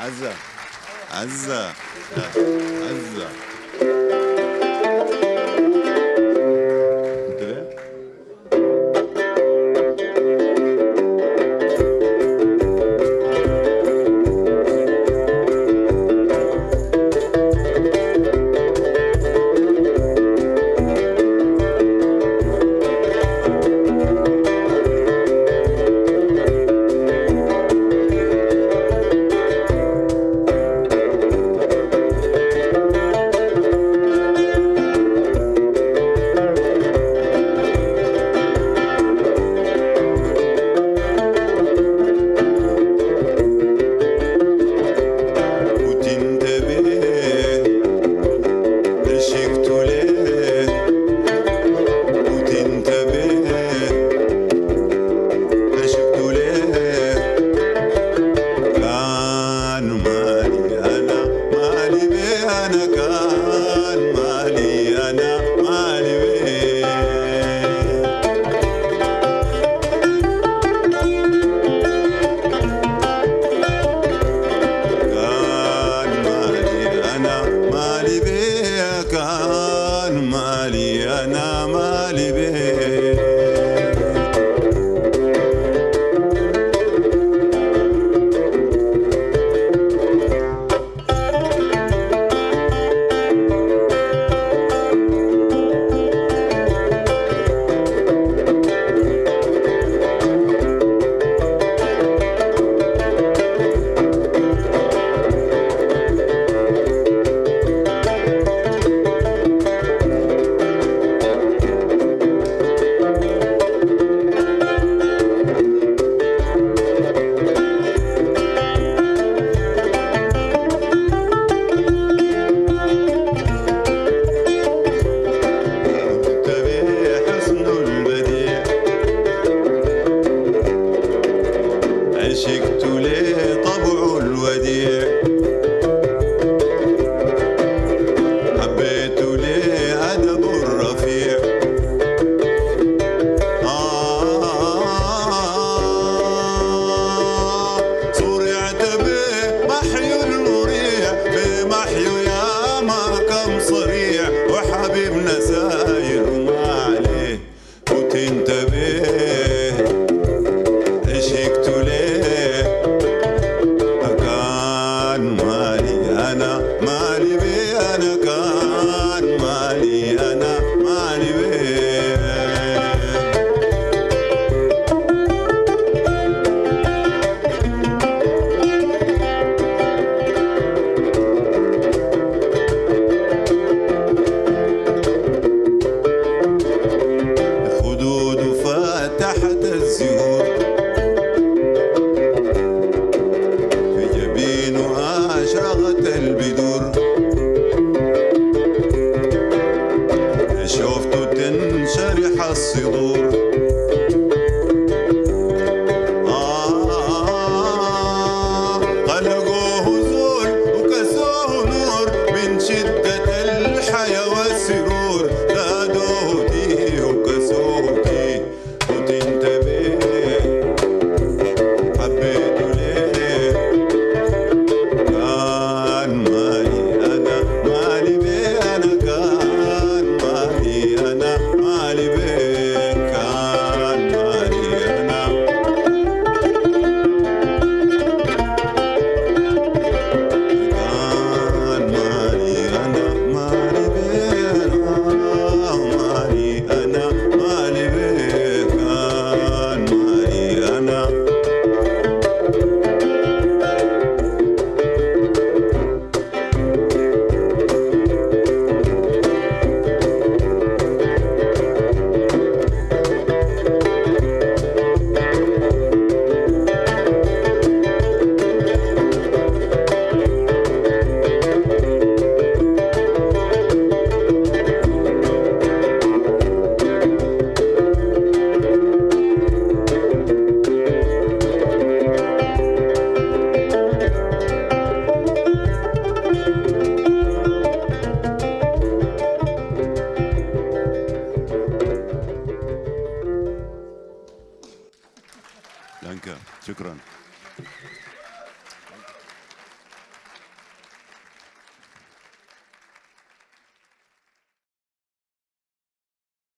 عزة عزة عزة انتبه وتنتبه vacilou